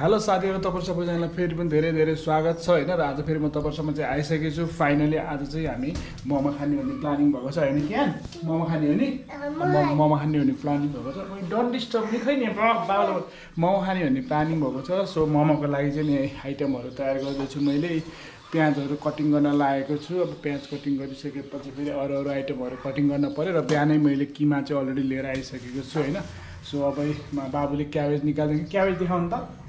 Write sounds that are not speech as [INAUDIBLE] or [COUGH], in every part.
Hello साथीहरू तपाईँ सबैजनालाई फेरि पनि धेरै धेरै स्वागत छ होइन? र आज फेरि म तपाईँहरूसम्म चाहिँ आइसकेको छु। फाइनली आज चाहिँ हामी मोमो खाने भन्ने प्लानिङ भएको छ होइन क्या मोमो खाने हो नि? मोमो खाने भन्ने प्लानिङ भएको छ। डन्ट डिस्टर्ब नि खै नि बाबाले मोमो खाने भन्ने प्लानिङ भएको छ। सो मोमोको लागि चाहिँ नि आइटमहरू तयार गर्दैछु मैले। प्याजहरू कटिङ गर्न लागेको छु। अब प्याज कटिङ गरिसकेपछि फेरि अरू अरू आइटमहरू कटिङ गर्न पऱ्यो र बिहानै मैले किमा चाहिँ अलरेडी लिएर आइसकेको छु होइन? सो अब बाबुले क्याबेज निकाल्दैन। क्याबेज देखाउनु त।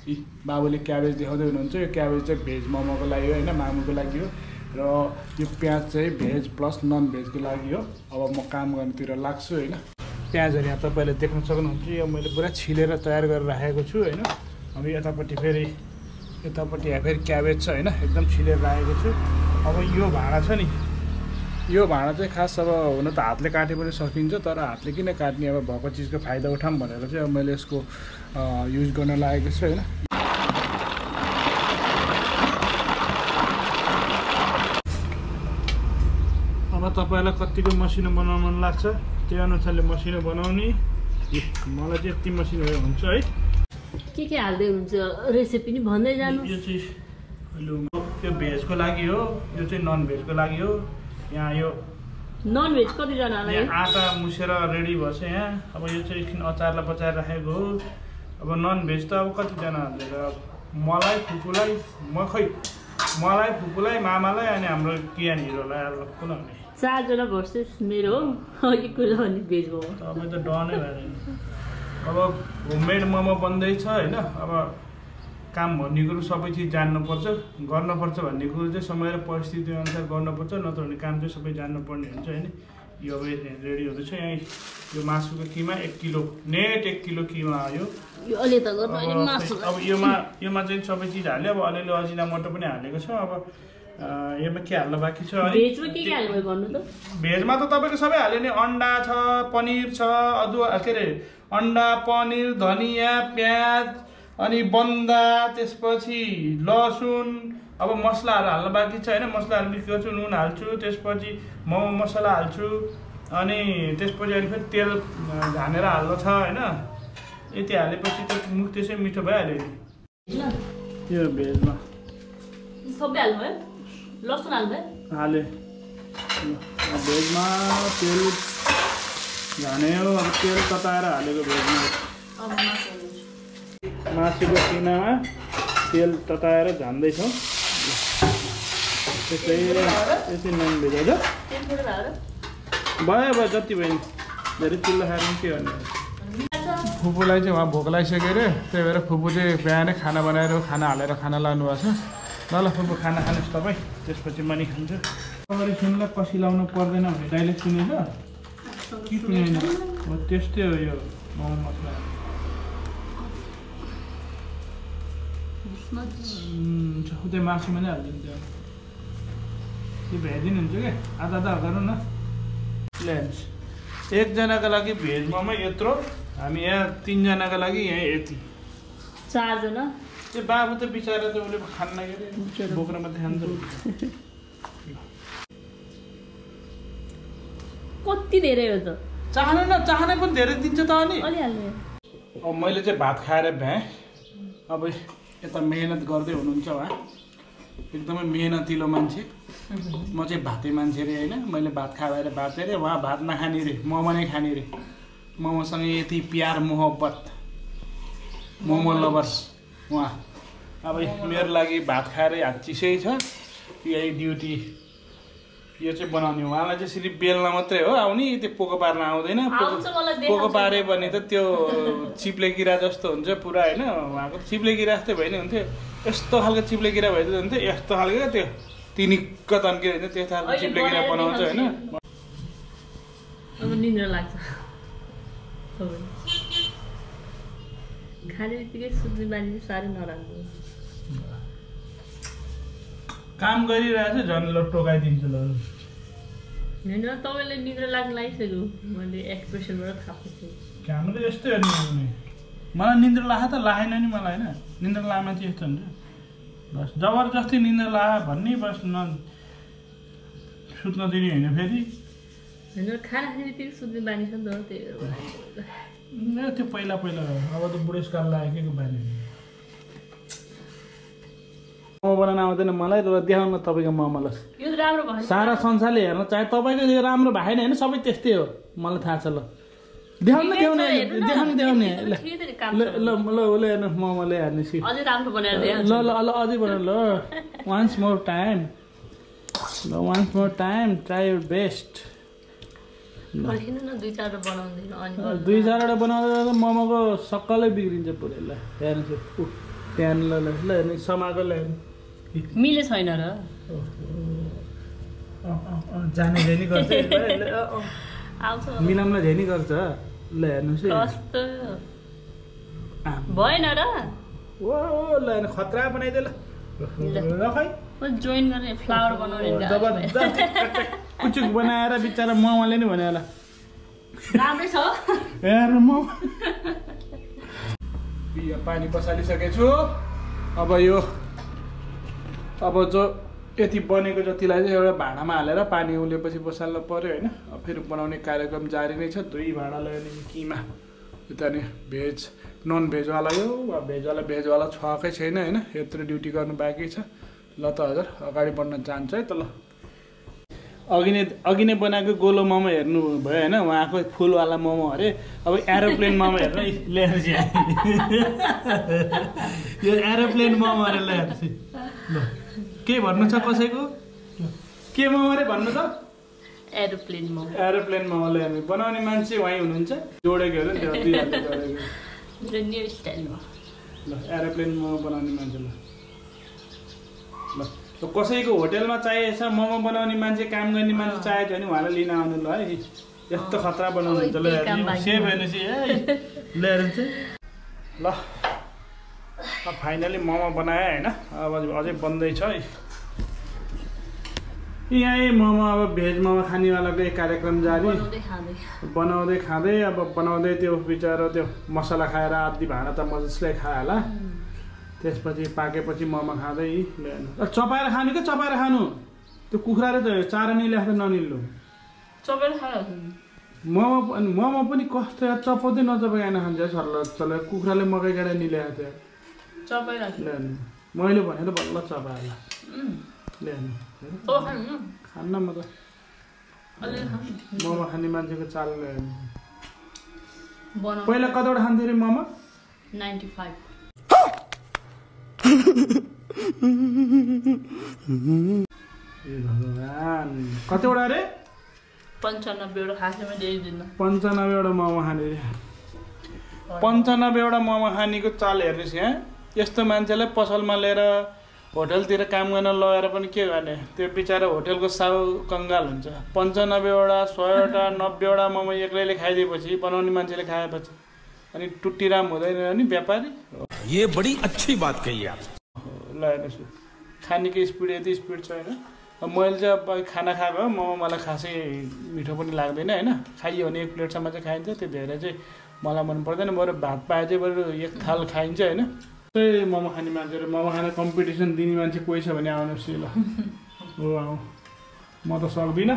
बाबुले क्याबेज देखाउँदै हुनुहुन्छ। यो क्याबेज चाहिँ भेज मोमोको लागि हो होइन? मामुको लागि हो। र यो प्याज चाहिँ भेज प्लस नन भेजको लागि हो। अब म काम गर्नुतिर लाग्छु होइन? प्याजहरू यहाँ तपाईँले देख्न सक्नुहुन्छ। यो मैले पुरा छिलेर तयार गरेर राखेको छु होइन? अब यतापट्टि फेरि यतापट्टि यहाँ फेरि क्याबेज छ होइन? एकदम छिलेर राखेको छु। अब यो भाँडा छ नि यो भाँडा चाहिँ खास अब हुन त हातले काटे पनि सकिन्छ तर हातले किन काट्ने अब भएको चिजको फाइदा उठाऊँ भनेर चाहिँ अब मैले यसको युज गर्न लागेको छु होइन। अब तपाईँलाई कतिको मसिनो बनाउनु मन लाग्छ त्यो अनुसारले मसिनो बनाउने। मलाई चाहिँ यति मसिनो भए हुन्छ है। के के हाल्दै हुनुहुन्छ? रेसिपी नि भन्दै जानु यो चाहिँ लु, यो भेजको लागि हो यो चाहिँ नन भेजको लागि हो। यहाँ यो नन भेज कतिजनालाई? यहाँ आँटा मुसेर रेडी भएछ यहाँ। अब यो चाहिँ एकछिन अचारलाई बचाएर राखेको हो। अब नन भेज त अब कतिजना हालेर अब मलाई फुपूलाई म खै मलाई फुपूलाई मामालाई अनि हाम्रो कियान हिरोलाई अब कुन हुने चारजना भर्सेस मेरो। हो भेज तपाईँ त डनै भएर नि। अब होममेड मोमो बन्दैछ होइन। अब काम भन्ने कुरो सबै चिज जान्नुपर्छ गर्नुपर्छ भन्ने कुरो चाहिँ समय र परिस्थिति अनुसार गर्नुपर्छ नत्र भने काम चाहिँ सबै जान्नुपर्ने हुन्छ होइन? यो अब रेडी हुँदैछ यहाँ। यो मासुको किमा एक किलो नेट एक किलो किमा आयो। अब योमा योमा चाहिँ सबै चिज हाल्यो अब अलिअलि अजिना मटो पनि हालेको छ अब योमा के हाल्नु बाँकी छ भेजमा त तपाईँको सबै हाल्यो नि अन्डा छ पनिर छ अदुवा के अरे अन्डा पनिर धनियाँ प्याज अनि बन्दा त्यसपछि लसुन अब मसलाहरू हाल्नु बाँकी छ होइन मसलाहरू मिक्स गर्छु नुन हाल्छु त्यसपछि मोमो मसला हाल्छु अनि त्यसपछि अहिले फेरि तेल झानेर हाल्नु छ होइन? यति हालेपछि त्यो मुख त्यसै मिठो भइहाल्यो नि। ल, यो भेजमा। सबै लसुन हाल्नुभयो? हालेँ। भेजमा तेल झान्यो अब तेल तताएर हालेको भेजमा। मासुको किनामा तेल तताएर झान्दैछौँ। त्यसै त्यसै नन भेज हजुर तेल थोरै भयो? भयो जति भयो नि। धेरै चिल्लो खाएर के गर्ने? फुपूलाई चाहिँ उहाँ भोक लागिसक्यो अरे। त्यही भएर फुपू चाहिँ बिहानै खाना बनाएर खाना हालेर खाना लानु भएको छ। ल ल फुपू खाना खानुहोस् तपाईँ। त्यसपछि मनी खान्छ। अगाडि सुनलाई कसी लाउनु पर्दैन भन्ने डाइलेक्ट सुनेछ? के सुनेन? हो त्यस्तै हो यो मोमो मसला उतै मासुमा नै हालिदिन्छ त्यो भ्याइदिनु हुन्छ क्या आधा आधा गरौँ न ल्यान्स एकजनाको लागि भेज मोमो यत्रो हामी यहाँ तिनजनाको लागि यहाँ यति चारजना त्यो बाबु त बिचरा त उसले खान्न के अरे बोक्न मात्रै खान्छ कति धेरै हो त चाहना न चाहना पनि धेरै दिन्छ त अनि अब मैले चाहिँ भात खाएर भ्याएँ अब यता मेहनत गर्दै हुनुहुन्छ उहाँ एकदमै मेहनतिलो मान्छे। म चाहिँ भाते मान्छे रे होइन। मैले भात खाएर भात अरे उहाँ भात नखाने रे मोमो नै खाने रे। मोमोसँग यति प्यार मोहब्बत। मोमो लभर। उहाँ अब मेरो लागि भात खाएर हात चिसै छ। यही ड्युटी। यो चाहिँ बनाउने उहाँलाई चाहिँ यसरी बेल्न मात्रै हो आउने त्यो पोको पार्न आउँदैन पोको-। पाऱ्यो भने त त्यो चिप्ले किरा जस्तो हुन्छ पुरा होइन उहाँको चिप्ले किरा जस्तै भयो नि हुन्थ्यो यस्तो खालको चिप्ले किरा भइदियो हुन्थ्यो यस्तो खालको क्या त्यो तिनिक्क तन्किँदै हुन्छ त्यस्तो खालको चिप्ले किरा बनाउँछ होइन देखाउँछु। अब निन्द्रा लाग्छ तपाईँ। खाने बित्तिकै सुत्ने बानी साह्रै नराम्रो। काम गरिरहेको छ झन् ल टोकाइदिन्छु ल। होइन तपाईँले निद्रा लाग्न लागिसक्यो। मैले एक्सप्रेसनबाट थाहा पाउँछु हाम्रो यस्तै हो नि। मलाई निन्द्रा लाग त लागेन नि मलाई होइन? निन्द्रा लामा चाहिँ यस्तो हुन्छ। बस जबरजस्ती निन्द्रा ला भन्ने बस न सुत्न दिने होइन फेरि। होइन खाना खाने बित्तिकै सुत्ने बानी छ नि त त्यो पहिला पहिला। अब त बुढेसकाल लाग्यो के को बानी बनाउन आउँदैन मलाई र देखाउन तपाईँको भयो। सारा संसारले हेर्न चाहे तपाईँको यो राम्रो भएन होइन सबै त्यस्तै हो। मलाई थाहा छ ल। देखाउनु देखाउने देखाउनु देखाउने ल ल ल हेर्नु मोमोले हेर्नु सी अझै राम्रो बनाएर ल। ल ल अझै बनाउनु ल। वान्स मोर टाइम ल once more time try your best दुई चारवटा बनाउँदा त मोमोको सक्कलै बिग्रिन्छ पुरै। ल हेर्नुहोस् ल ल हेर्नु समाएको ल हेर्नु। मिले छैन र। जाने झेनी गर्छ ल, झेनी गर्छ। हेर्नुहोस् कस्तो। भएन र? ओ ल हेर्नु खतरा बनाइदियो ल। ल। खै जोइन गर्ने फ्लावर बनाउने कुचुक बनाएर बिचरा मोमोले नि भन्यो होला। राम्रै छ। हेर म बिहा पानी पसालिसकेछु। अब यो अब जो यति बनेको जतिलाई चाहिँ एउटा भाँडामा हालेर पानी उलेपछि बसाल्नु पऱ्यो होइन फेरि बनाउने कार्यक्रम जारी नै छ दुई भाँडा लग्यो भने किमा। यता नि भेज नन भेजवाला यो वा भेजवाला भेजवाला छकै छैन होइन यत्रो ड्युटी गर्नु बाँकी छ। ल त हजुर अगाडि बढ्न चाहन्छु है त ल। अघि नै अघि नै बनाएको गोलो मोमो हेर्नु भयो होइन उहाँको फुलवाला मोमो अरे। अब एरोप्लेन मोमो हेर्नु [LAUGHS] ल्याएर [LAUGHS] यो एरोप्लेन मोमो अरे ल्याएर के भन्नु छ कसैको? के मोमो अरे भन्नु त एरोप्लेन म एरोप्लेन मोमो ल्याएर बनाउने मान्छे उहीँ हुनुहुन्छ। जोडेको नि त्यो न्यू [LAUGHS] स्टाइलमा ल एरोप्लेन मोमो बनाउने मान्छे ल। ल त कसैको होटेलमा चाहिएछ मोमो बनाउने मान्छे काम गर्ने मान्छे चाहिएको थियो भने उहाँलाई लिन आउनु ल है। यस्तो खतरा बनाउनुहुन्छ ल छ। हेर्नुहोस् है। ल फाइनली मोमो बनाएँ होइन अब अझै बन्दैछ है। यहीँ मोमो अब भेज मोमो खानेवालाको एक कार्यक्रम जारी। बनाउँदै खाँदै। अब बनाउँदै त्यो बिचरा त्यो मसला खाएर आधी भाँडा त मजसले खायो होला। त्यसपछि पाकेपछि मोमो खाँदै चपाएर खानु कि? चपाएर खानु। त्यो कुखुराले त चारो नि ल्याएर ननिल्नु चपेर मोमो मोमो पनि कस्तो चपाउँदै नचपाइकन खान्छ। सर्ल चल कुखुराले मकै गाडा निल्याएको थियो ल्याउनु। मैले भनेर बल्ल चपाएर ल्याउनु। तँ खानु न। खान्न म त। मोमो खाने मान्छेको चाल ल्याउनु। पहिला कतिवटा खान्थ्यो अरे मोमो? Ninety five. ए भगवान्। कतिवटा अरे पन्चानब्बेवटा पन्चानब्बेवटा मोमो खाने पन्चानब्बेवटा मोमो खानेको चाल हेर्नुहोस् यहाँ। यस्तो मान्छेलाई पसलमा लिएर होटलतिर काम गर्न लगाएर पनि के गर्ने? त्यो बिचरा होटलको साउ कङ्गाल हुन्छ। पन्चानब्बेवटा सयवटा नब्बेवटा मोमो एक्लैले खाइदिएपछि बनाउने मान्छेले खाएपछि। अनि टुट्टिराम हुँदैन नि व्यापारी? ये बड़ी अच्छी बात कही ल हेर्नुहोस्। खानेको स्पिड यति स्पिड छ होइन? मैले चाहिँ अब खाना खाएको मोमो मलाई खासै मिठो पनि लाग्दैन होइन? खाइयो भने एक प्लेटसम्म चाहिँ खाइन्छ त्यो धेरै चाहिँ मलाई मन पर्दैन। बरु भात पाए चाहिँ बरु एक थाल खाइन्छ होइन? त्यही मोमो खाने मान्छेहरू मोमो खाने कम्पिटिसन दिने मान्छे कोही छ भने आउनुहोस् ल। हो आऊ म त सक्दिनँ।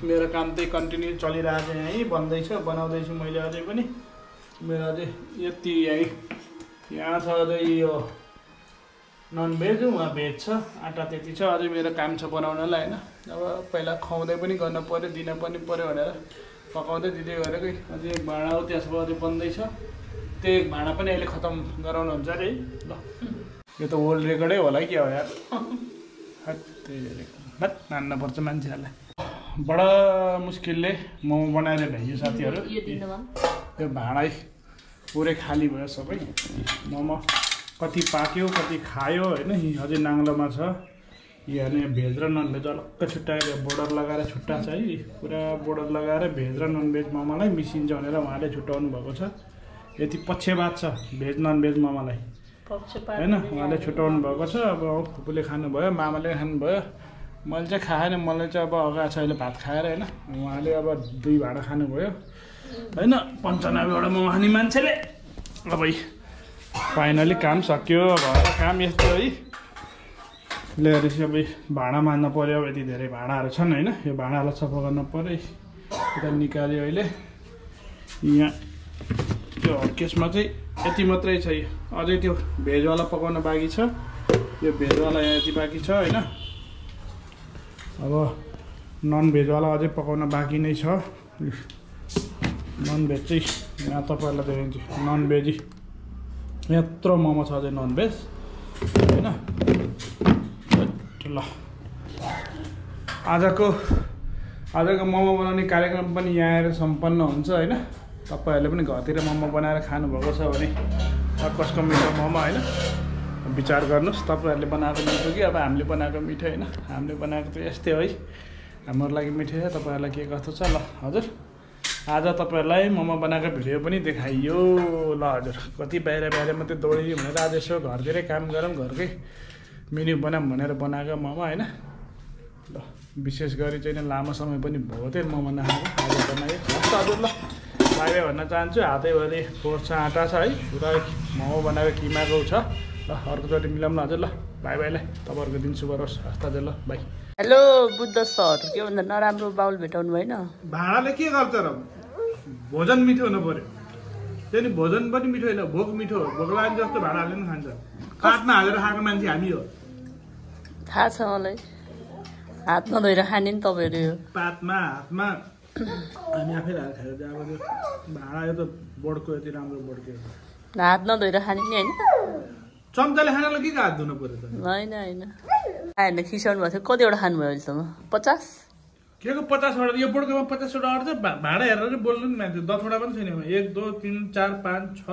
मेरो काम त्यही कन्टिन्यू चलिरहेको छ यहीँ बन्दैछ बनाउँदैछु मैले अझै पनि। मेरो अझै यति यहीँ यहाँ छ अझै यो नन भेज उहाँ भेज छ आँटा त्यति छ। अझै मेरो काम छ बनाउनलाई होइन? अब पहिला खुवाउँदै पनि गर्नु पऱ्यो दिन पनि पऱ्यो भनेर पकाउँदै दिँदै गरेकै। अझै भाँडा हो त्यसमा अझै बन्दैछ। त्यो एक भाँडा पनि अहिले खतम गराउनुहुन्छ अरे। है ल। यो त वर्ल्ड रेकर्डै होला कि अब यार? त्यही मान्नुपर्छ मान्छेहरूलाई। बडा मुस्किलले मोमो बनाएर भ्याइयो साथीहरू। यो त्यो भाँडै पुरै खाली भयो सबै। मोमो कति पाक्यो कति खायो होइन? यी अझै नाङ्लोमा छ। यहाँ हेर्ने भेज र नन भेज अलग्गै छुट्याएर बोर्डर लगाएर छुट्टा छ है। पुरा बोर्डर लगाएर भेज र नन भेज मोमोलाई मिसिन्छ भनेर उहाँले छुट्याउनु भएको छ। यति पक्षपात छ भेज नन भेज मोमोलाई होइन? उहाँले छुट्याउनु भएको छ अब फुपूले खानुभयो मामाले खानुभयो। मैले चाहिँ खाएन मलाई चाहिँ अब अगाएको छ अहिले भात खाएर होइन? उहाँले अब दुई भाँडा खानुभयो। होइन? पन्चानब्बेवटा मोमो खाने मान्छेले। अब फाइनली काम सक्यो अब काम यस्तो है ल्याएर चाहिँ अब भाँडा मान्नु पऱ्यो अब यति धेरै भाँडाहरू छन् होइन? यो भाँडालाई सफा गर्नु पऱ्यो यता निकाल्यो अहिले। यहाँ। त्यो हटकेसमा चाहिँ यति मात्रै छ यो। अझै त्यो भेजवाला पकाउन बाँकी छ। यो भेजवाला यहाँ यति बाँकी छ होइन? अब नन भेजवाला अझै पकाउन बाँकी नै छ। नन भेज चाहिँ यहाँ तपाईँहरूलाई देखाइदिन्छु नन भेजी यत्रो मोमो छ अझै नन भेज होइन? ल। आजको आजको मोमो बनाउने कार्यक्रम पनि यहाँ आएर सम्पन्न हुन्छ होइन? तपाईँहरूले पनि घरतिर मोमो बनाएर खानुभएको छ भने कसको मिठो मोमो होइन? विचार गर्नुहोस् तपाईँहरूले बनाएको मिठो कि अब हामीले बनाएको मिठो होइन? हामीले बनाएको त यस्तै हो हाम्रो लागि मिठो छ तपाईँहरूलाई के कस्तो छ? ल हजुर। आज तपाईँहरूलाई मोमो बनाएको भिडियो पनि देखाइयो। ल हजुर। कति बाहिर बाहिर मात्रै दौडियो भनेर आज यसो घरतिरै काम गरौँ घरकै मेन्यु बनाऊँ भनेर बनाएको मोमो होइन? ल विशेष गरी चाहिँ लामो समय पनि भएको थियो मोमो नखाएको आज बनायो त हजुर ल। बाई भन्न चाहन्छु। हातैभरि पोर्छ आँटा छ है। पुरा मोमो बनाएको किमाको छ। ल अर्कोचोटि मिलाउँ न हजुर ल। बाई बाईलाई तपाईँहरूको दिन शुभ रहोस् हस्। त हजुर ल बाई। Hello Buddha sir. के भन्दा नराम्रो बाउल भेटाउनु भएन? भाँडाले के गर्छ र? भोजन मिठो हुनु पर्यो त्यो नि भोजन पनि मिठो होइन भोक मिठो हो। भोक लाग्यो जस्तो भाँडाले पनि खान्छ। काठमा हालेर खाएको मान्छे हामी हो। थाहा छ मलाई। हात नधोएर खाने नि तपाईँहरू। यो पातमा हातमा। हामी आफै हालेर खायो त्यो अब त्यो भाँडा यो त बोर्डको यति राम्रो बोर्डको हात नधोएर खाने नि होइन? चम्चाले खानालाई के हात धुनु पर्यो त? होइन होइन। होइन खिसाउनु भएको थियो कतिवटा खानुभयो अहिलेसम्म पचास? के को पचासवटा यो बोर्डकोमा पचासवटा चाहिँ भा- भाँडा हेरेर चाहिँ बोल्नु नि मान्छे। दसवटा पनि छैन। एक दुई तिन चार पाँच छ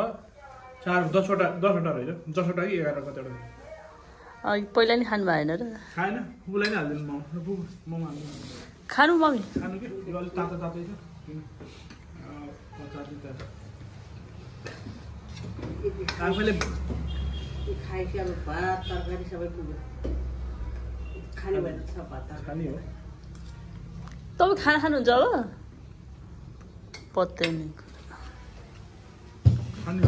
चार दसवटा दसवटा रहेछ। दसवटा कि एघार कतिवटा? पहिला नि खानुभयो होइन र खाएन उसलाई नै हालिदिनु खानु मम्मी खानु कि यो अलिक तातो तातै छ किन? अँ, अचार चाहिँ तातो। आफैले खाएपछि अब भात तरकारी सबै पुग्यो खाने भने छ भात तरकारी खाने हो तपाईँ खाना खानुहुन्छ अब पत्तै नै खाने